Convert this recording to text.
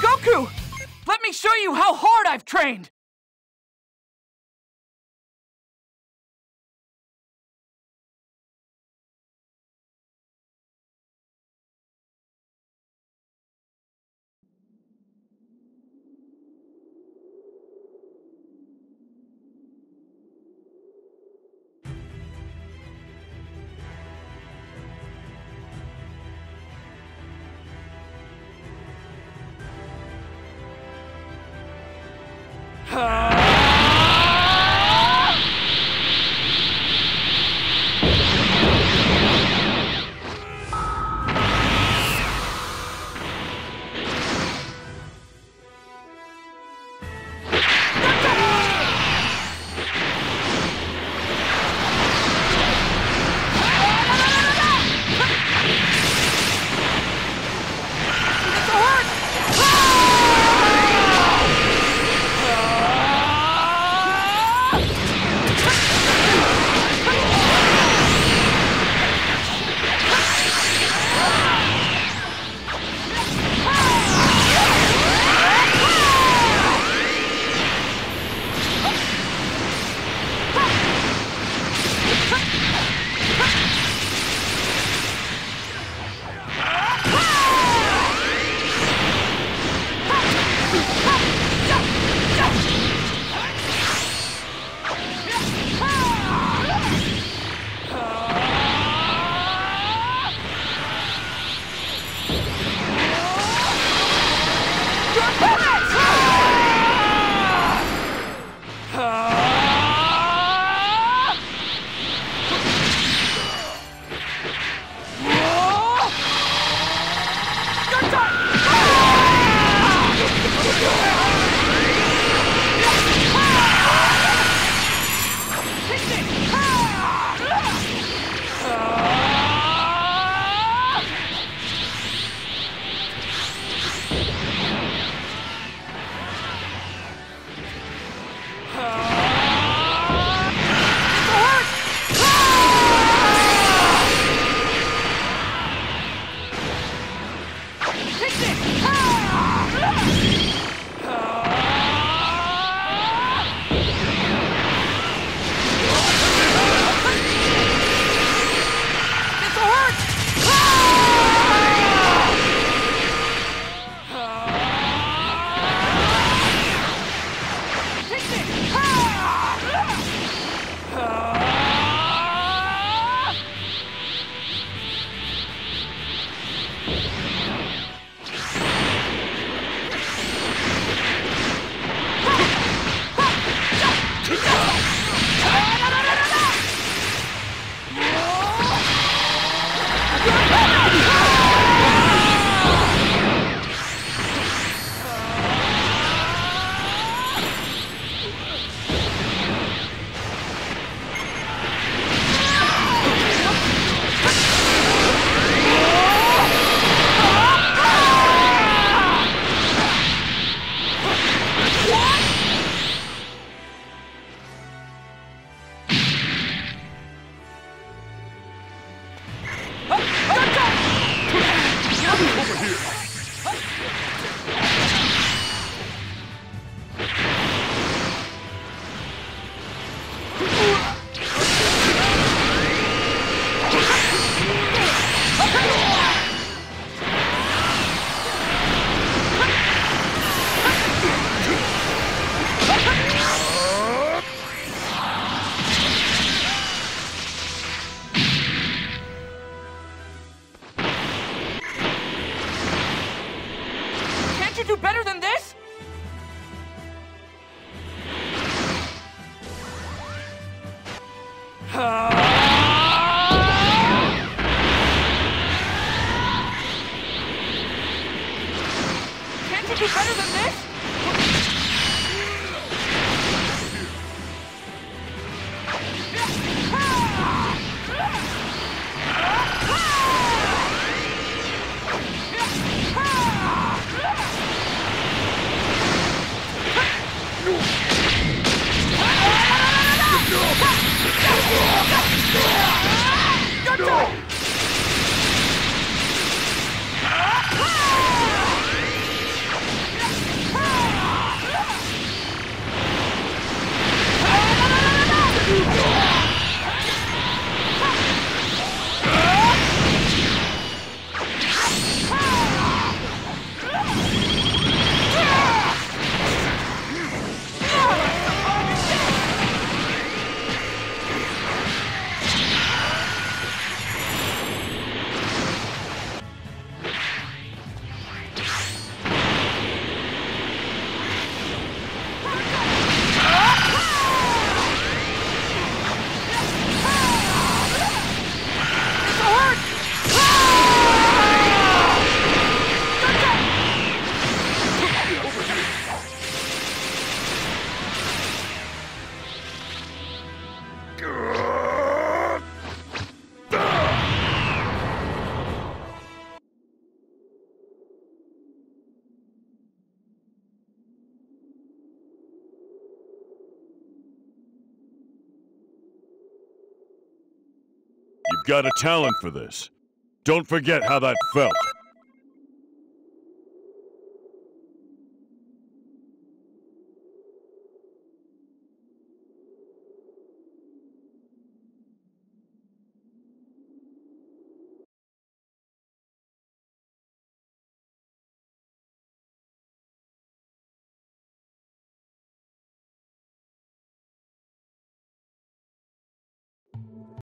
Goku! Let me show you how hard I've trained! Ah! Can't you do better than this? Can't you do better than this? Got a talent for this. Don't forget how that felt.